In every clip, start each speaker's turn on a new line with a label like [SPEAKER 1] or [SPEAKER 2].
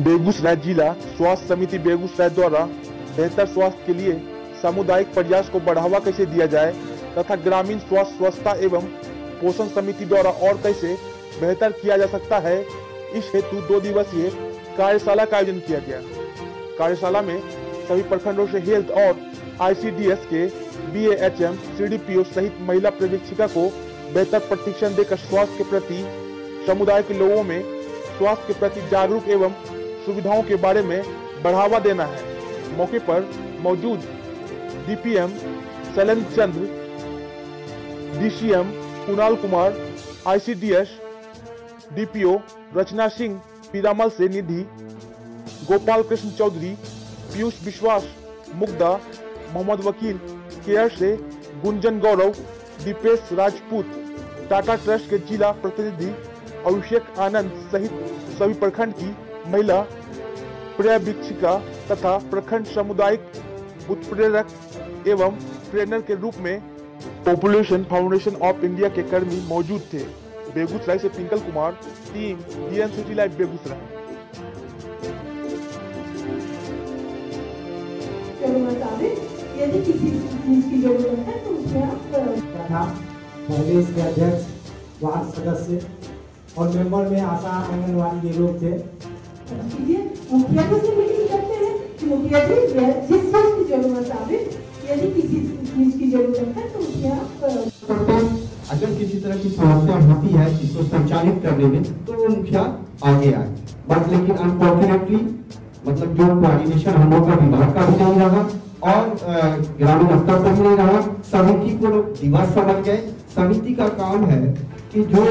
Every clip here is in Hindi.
[SPEAKER 1] बेगूसराय जिला स्वास्थ्य समिति बेगूसराय द्वारा बेहतर स्वास्थ्य के लिए सामुदायिक प्रयास को बढ़ावा कैसे दिया जाए तथा ग्रामीण स्वास्थ्य स्वच्छता एवं पोषण समिति द्वारा और कैसे बेहतर किया जा सकता है, इस हेतु दो दिवसीय कार्यशाला का आयोजन किया गया। कार्यशाला में सभी प्रखंडों से हेल्थ और आईसीडीएस के बीएएचएम, सीडीपीओ सहित महिला पर्यवेक्षिका को बेहतर प्रशिक्षण देकर स्वास्थ्य के प्रति समुदाय के लोगों में स्वास्थ्य के प्रति जागरूक एवं सुविधाओं के बारे में बढ़ावा देना है। मौके पर मौजूद DPM Salan Chandra DCM Kunal Kumar ICDS DPO Rachna Singh Piramal से निधि गोपाल कृष्ण चौधरी, पीयूष विश्वास, मुग्धा, मोहम्मद वकील केयर से गुंजन गौरव, दीपेश राजपूत, टाटा ट्रस्ट के जिला प्रतिनिधि, अभिषेक आनंद सहित सभी प्रखंड की महिला पर्यवेक्षिका तथा प्रखंड सामुदायिक उत्प्रेरक एवं ट्रेनर के रूप में पॉपुलेशन फाउंडेशन ऑफ़ इंडिया के कर्मी मौजूद थे। बेगूसराय से Pinkal Kumar team city live Begusarai.
[SPEAKER 2] के मुताबिक यदि किसी चीज़ की ज़रूरत है तो उसमें आप
[SPEAKER 3] प्रदेश के अध्यक्ष वार्ड सदस्य और मेंबर में आशा आंगनवाड़ी के लोग थे।
[SPEAKER 2] मुखिया जी से मीटिंग करते हैं कि मुखिया जी जिस चीज़ की ज़रूरत आवे यदि किसी चीज़ की ज़रूरत है तो उसमें आप
[SPEAKER 4] अगर किसी तरह की समस्या होती है इसको संचालित करने में तो वो मुखिया आगे आए। बट लेकिन अनफॉर्चुनेटली मतलब जो कोऑर्डिनेशन हम लोग का विभाग का भी नहीं रहा और ग्रामीण स्तर पर भी नहीं रहा, समिति को दिवस समझ गए। समिति का काम है कि जो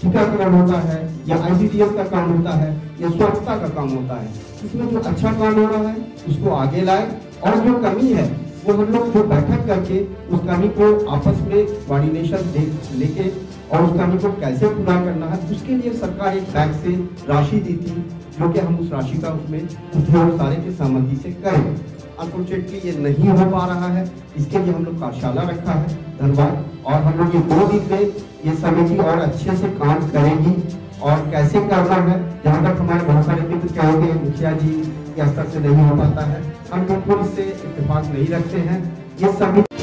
[SPEAKER 4] टीकाकरण होता है या आईसीडीएस का काम होता है, या स्वच्छता का काम होता है, इसमें जो अच्छा काम हो रहा है, उसको आगे लाए और जो कमी है लोग जो बैठक करके उस कहानी को आपस में कोऑर्डिनेशन लेके और उस कहानी को कैसे पूरा करना है, उसके लिए सरकार एक बैंक से राशि दी थी, जो कि हम उस राशि का उसमें उपयोग सारे के सहमति से करें अनफॉर्चुनेटली ये नहीं हो पा रहा है। इसके लिए हम लोग कार्यशाला रखा है। धन्यवाद। और हम लोग ये दो दिन में ये समिति और अच्छे से काम करेगी। और कैसे करना है? जहाँ तक हमारे बहुत सारे मित्र कहेंगे मुखिया जी के स्तर से नहीं हो पाता है। हम बिल्कुल इससे इतफाक नहीं रखते हैं। ये समिति